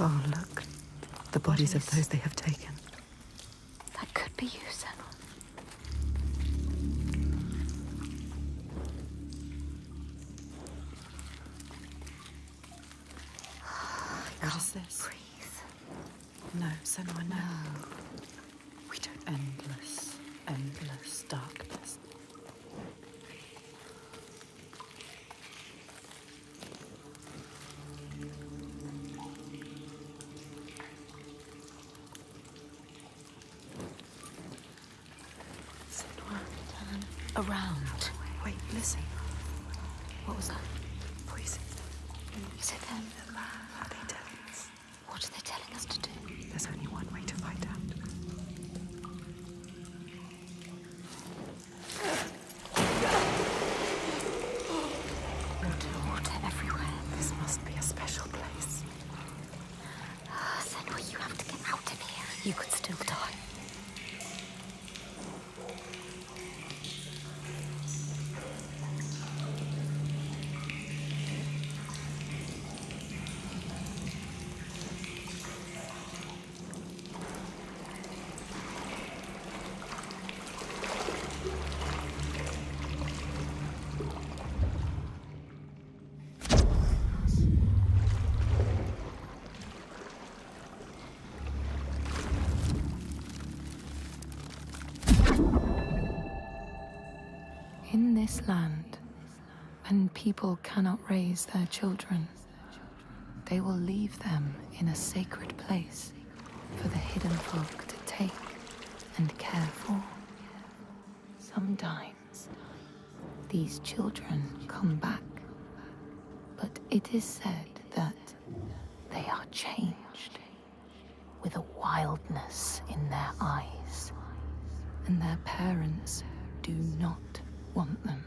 Oh, look. The bodies of those they have taken. What is this? Breathe. No, Senua, no. We don't. Endless, endless darkness. Senua, turn Around. Wait, listen. What was that? Voices. Is it them? Are they us? What are they telling us to do? There's only one way to find out. Water, water everywhere. This must be a special place. Ah, Senua, you have to get out of here. You could still die. In this land, when people cannot raise their children, they will leave them in a sacred place for the hidden folk to take and care for. Sometimes these children come back, but it is said that they are changed with a wildness in their eyes, and their parents do not want them.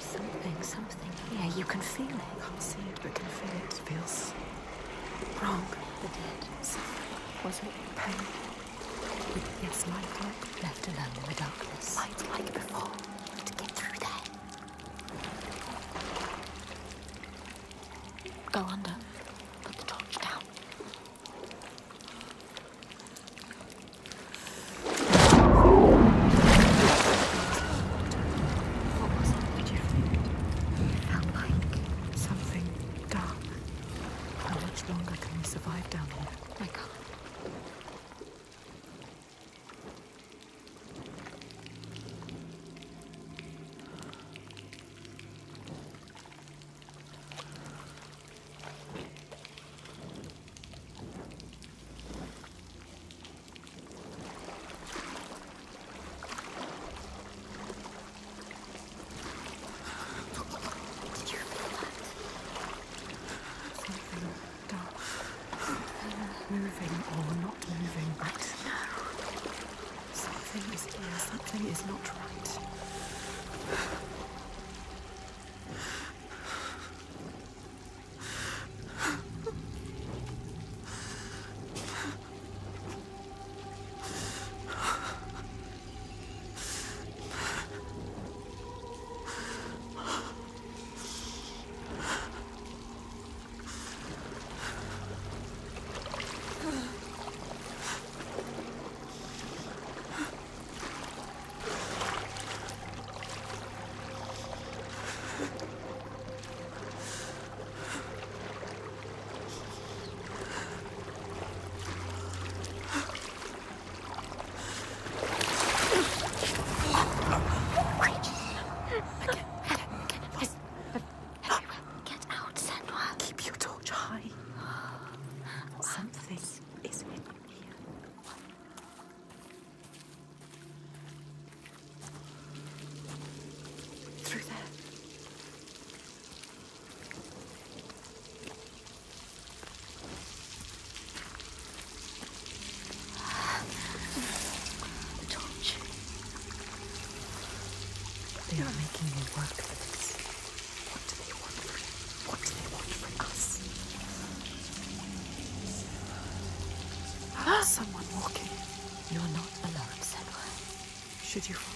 Something, something here. You can feel it. Can't see it, but can feel it. Feels wrong. The dead. Suffering. Was it Pain. Yes, light, light. left alone in the darkness? Light like before. To get through there. Go under. Put the torch down. What was it? Did you feel it? It felt like Something dark. How much longer can we survive down here? I can't. Did you feel that? Something dark. Moving or not moving, but no. Something is here. Something is not right. Can we work for this? What do they want from What do they want from us? Someone walking. You're not alone, Senua. Should you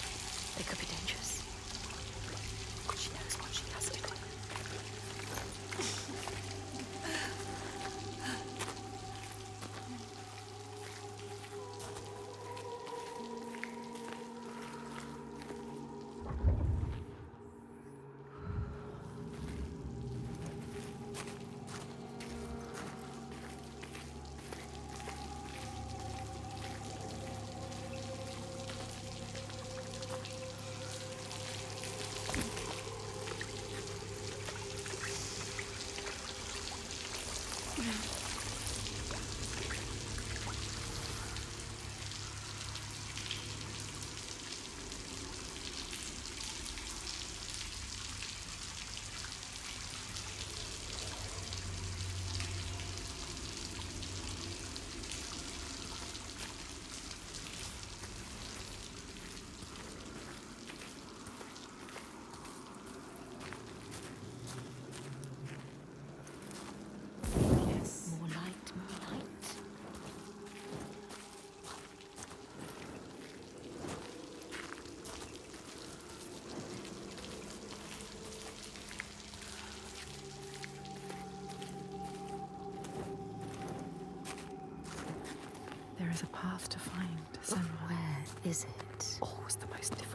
path to find Senua. Where is it? Always the most difficult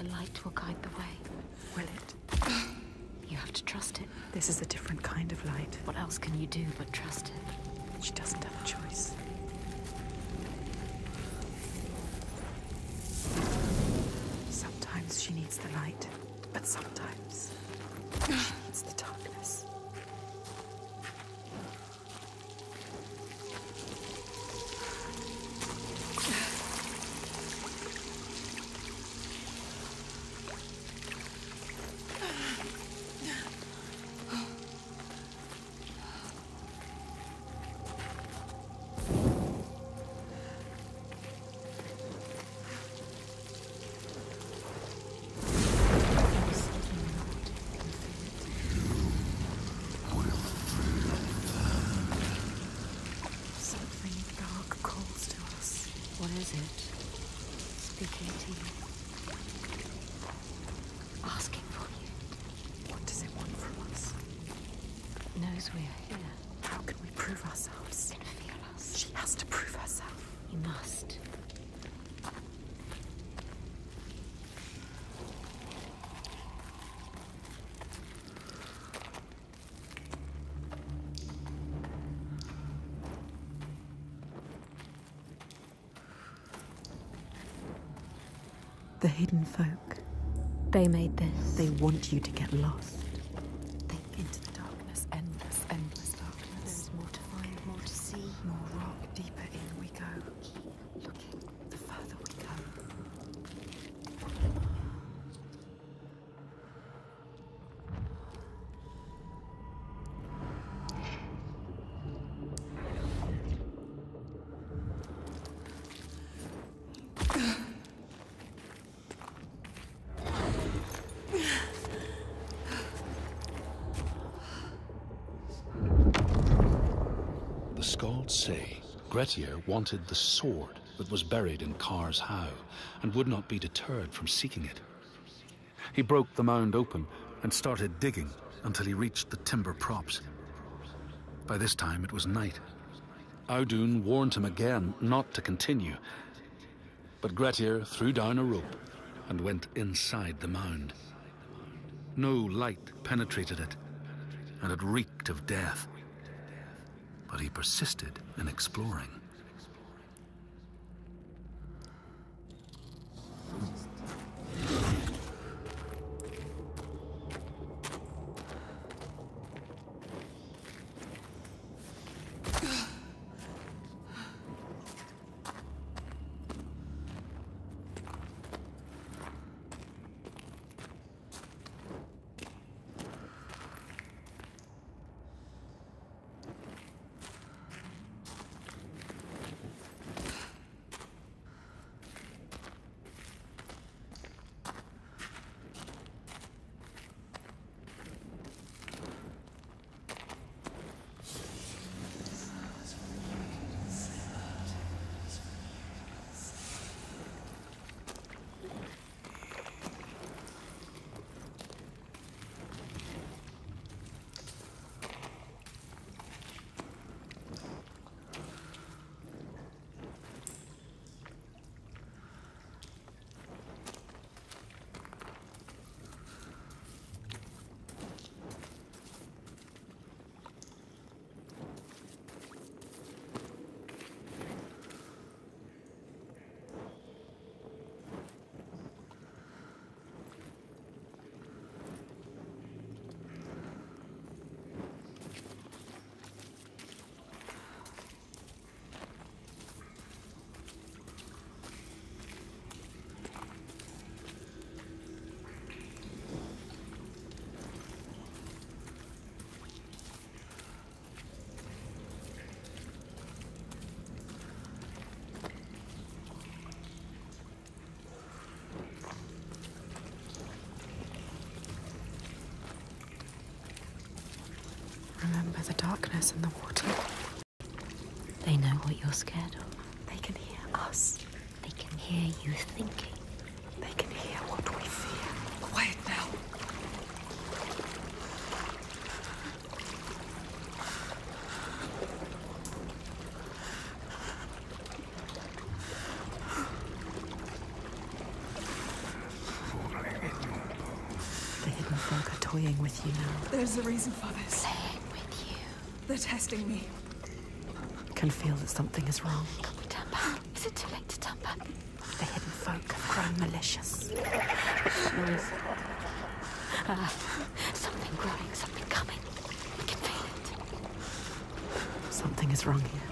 The light will guide the way. Will it? You have to trust it. This is a different kind of light. What else can you do but trust it? She doesn't have a choice. Sometimes she needs the light, but sometimes she needs the darkness. What is it? Speaking to you. Asking for you. What does it want from us? It knows we are here. How can we prove ourselves? It can feel us. She has to prove herself. You must. The hidden folk. They made this. They want you to get lost. Think into the darkness, endless, endless darkness. There's more to find, more to see. More rock, deeper in we go. Keep looking. The further we go. Say, Grettir wanted the sword that was buried in Kar's How, and would not be deterred from seeking it. He broke the mound open and started digging until he reached the timber props. By this time it was night. Audun warned him again not to continue, but Grettir threw down a rope and went inside the mound. No light penetrated it, and it reeked of death. But he persisted in exploring. Remember the darkness and the water. They know what you're scared of. They can hear us. They can hear you thinking. They can hear what we fear. Quiet now. The hidden folk are toying with you now. There's a reason for this. Playing with you. They're testing me. I Can feel that something is wrong. Can we turn back? Is it too late to turn back? The hidden folk have grown malicious. Ah, something growing, something coming. We can feel it. Something is wrong here.